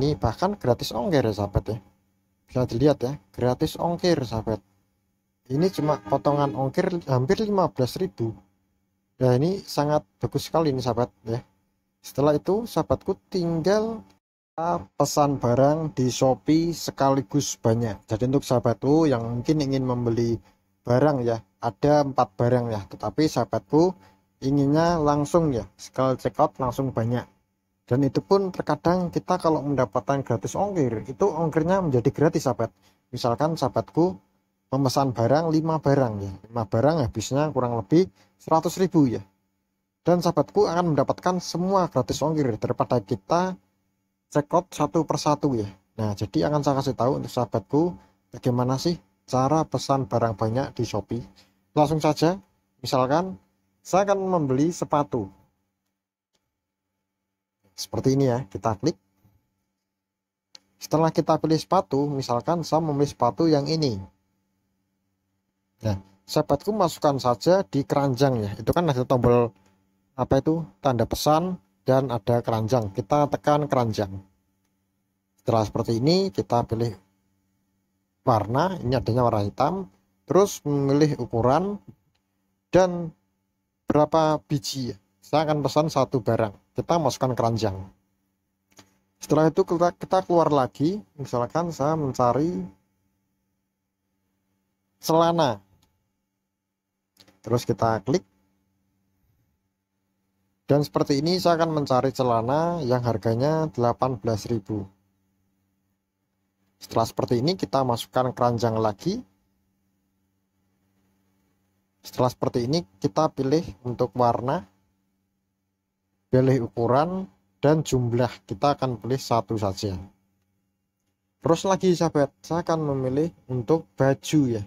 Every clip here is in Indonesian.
ini bahkan gratis ongkir ya sahabat ya. Bisa dilihat ya gratis ongkir sahabat. Ini cuma potongan ongkir hampir 15.000 ya ini sangat bagus sekali ini sahabat ya. Setelah itu sahabatku tinggal pesan barang di Shopee sekaligus banyak. Jadi untuk sahabatku yang mungkin ingin membeli barang ya ada empat barang ya. Tetapi sahabatku inginnya langsung ya. Sekali checkout langsung banyak dan itu pun terkadang kita kalau mendapatkan gratis ongkir itu ongkirnya menjadi gratis sahabat. Misalkan sahabatku memesan barang 5 barang ya. 5 barang habisnya kurang lebih 100 ribu ya. Dan sahabatku akan mendapatkan semua gratis ongkir daripada kita check out satu persatu ya. Nah jadi akan saya kasih tahu untuk sahabatku bagaimana sih cara pesan barang banyak di Shopee. Langsung saja misalkan saya akan membeli sepatu seperti ini ya kita klik. Setelah kita pilih sepatu misalkan saya memilih sepatu yang ini. Nah sahabatku masukkan saja di keranjang ya. Itu kan ada tombol apa itu? Tanda pesan dan ada keranjang. Kita tekan keranjang. Setelah seperti ini kita pilih warna. Ini adanya warna hitam. Terus memilih ukuran dan berapa biji. Ya saya akan pesan satu barang kita masukkan keranjang. Setelah itu kita, kita keluar lagi. Misalkan saya mencari celana. Terus kita klik. Dan seperti ini saya akan mencari celana yang harganya 18.000 setelah seperti ini kita masukkan keranjang lagi. Setelah seperti ini kita pilih untuk warna pilih ukuran dan jumlah kita akan pilih satu saja. Terus lagi sahabat saya akan memilih untuk baju ya.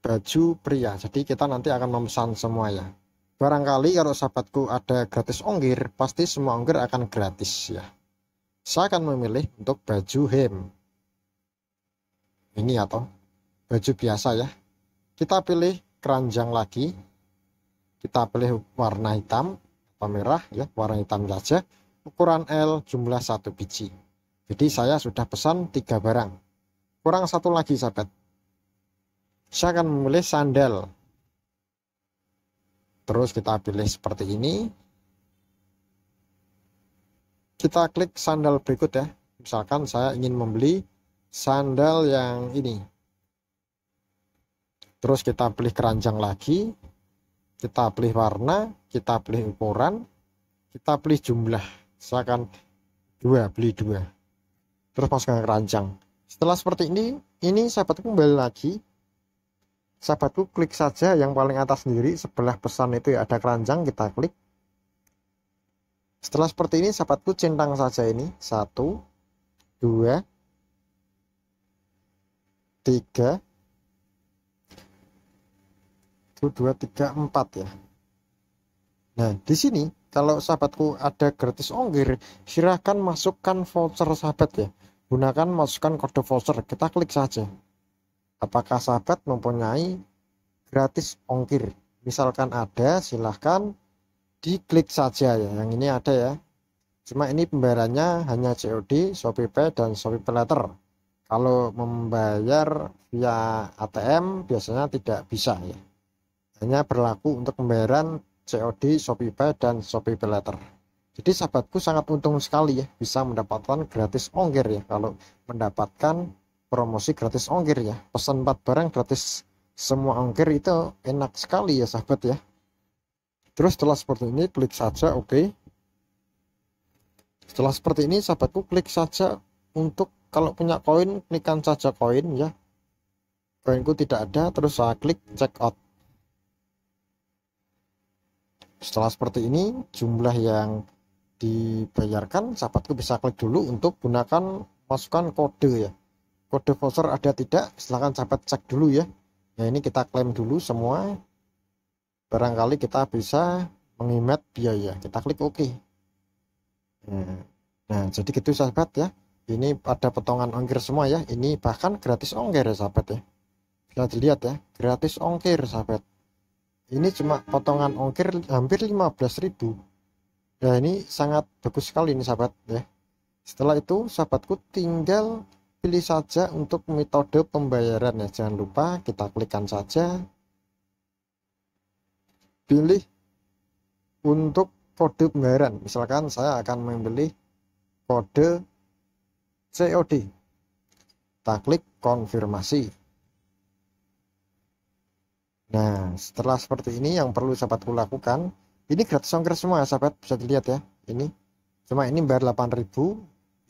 Baju pria jadi kita nanti akan memesan semua ya. Barangkali kalau sahabatku ada gratis ongkir pasti semua ongkir akan gratis ya. Saya akan memilih untuk baju hem. Ini atau baju biasa ya. Kita pilih keranjang lagi. Kita pilih warna hitam merah ya warna hitam saja. Ukuran L jumlah satu biji. Jadi saya sudah pesan tiga barang. Kurang satu lagi sahabat. Saya akan memilih sandal. Terus kita pilih seperti ini. Kita klik sandal berikut ya. Misalkan saya ingin membeli sandal yang ini. Terus kita pilih keranjang lagi kita pilih warna kita pilih ukuran kita pilih jumlah. Saya akan dua beli dua. Terus masukkan keranjang setelah seperti ini ini sahabatku kembali lagi. Sahabatku klik saja yang paling atas sendiri sebelah pesan itu ada keranjang kita klik. Setelah seperti ini sahabatku centang saja ini. Satu dua tiga 1 2 3 4 ya. Nah di sini kalau sahabatku ada gratis ongkir silahkan masukkan voucher sahabat ya. Gunakan masukkan kode voucher. Kita klik saja. Apakah sahabat mempunyai gratis ongkir? Misalkan ada silahkan diklik saja ya. Yang ini ada ya. Cuma ini pembayarannya hanya COD, Shopee Pay dan Shopee Pay Later. Kalau membayar via ATM biasanya tidak bisa ya hanya berlaku untuk pembayaran COD, Shopee Pay, dan Shopee Pay Later. Jadi sahabatku sangat untung sekali ya bisa mendapatkan gratis ongkir ya kalau mendapatkan promosi gratis ongkir ya. Pesan 4 barang gratis semua ongkir itu enak sekali ya sahabat ya. Terus setelah seperti ini klik saja oke. Okay. Setelah seperti ini sahabatku klik saja untuk kalau punya koin klikkan saja koin ya. Koinku tidak ada terus saya klik check out setelah seperti ini jumlah yang dibayarkan sahabatku bisa klik dulu untuk gunakan masukkan kode ya. Kode voucher ada tidak silahkan sahabat cek dulu ya. Nah ini kita klaim dulu semua. Barangkali kita bisa menghemat biaya. Kita klik OK. Nah, nah jadi gitu sahabat ya. Ini ada potongan ongkir semua ya. Ini bahkan gratis ongkir ya sahabat ya. Bisa dilihat ya gratis ongkir sahabat ini cuma potongan ongkir hampir 15.000 ya ini sangat bagus sekali ini sahabat ya. Setelah itu sahabatku tinggal pilih saja untuk metode pembayaran ya. Jangan lupa kita klikkan saja. Pilih untuk kode pembayaran. Misalkan saya akan memilih kode COD kita klik konfirmasi nah setelah seperti ini yang perlu sahabatku lakukan ini gratis ongkir semua sahabat. Bisa dilihat ya ini. Cuma ini bayar 8000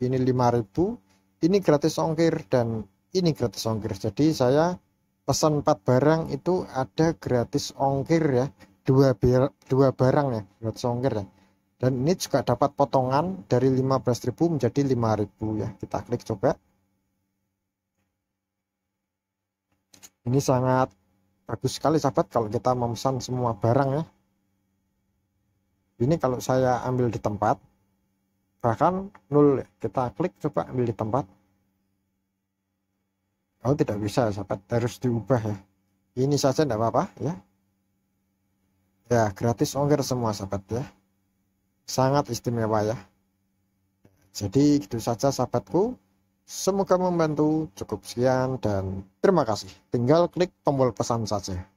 ini 5000 ini gratis ongkir dan ini gratis ongkir. Jadi saya pesan 4 barang itu ada gratis ongkir ya. Dua, dua barang ya gratis ongkir ya. Dan ini juga dapat potongan dari 15.000 menjadi 5.000 ya. Kita klik coba. Ini sangat bagus sekali sahabat kalau kita memesan semua barang ya. Ini kalau saya ambil di tempat bahkan nol kita klik coba ambil di tempat. Oh tidak bisa sahabat harus diubah ya. Ini saja tidak apa-apa ya. Ya gratis ongkir semua sahabat ya. Sangat istimewa ya. Jadi itu saja sahabatku semoga membantu. Cukup sekian dan terima kasih. Tinggal klik tombol pesan saja